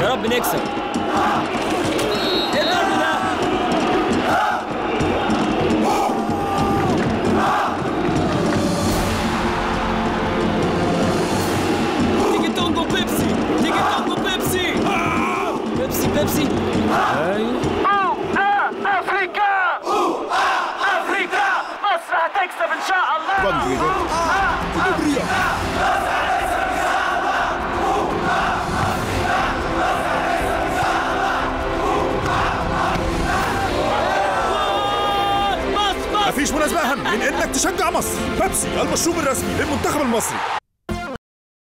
يا رب نكسب Pepsi. Ah. Hey. Ooh, ah, Afrika! Ooh, ah, Afrika! Masra, thanks, Evan, sha'Allah! One, two, three. مفيش مناسبة أهم من إنك تشجع مصر بيبسي المشروب الرسمي للمنتخب المصري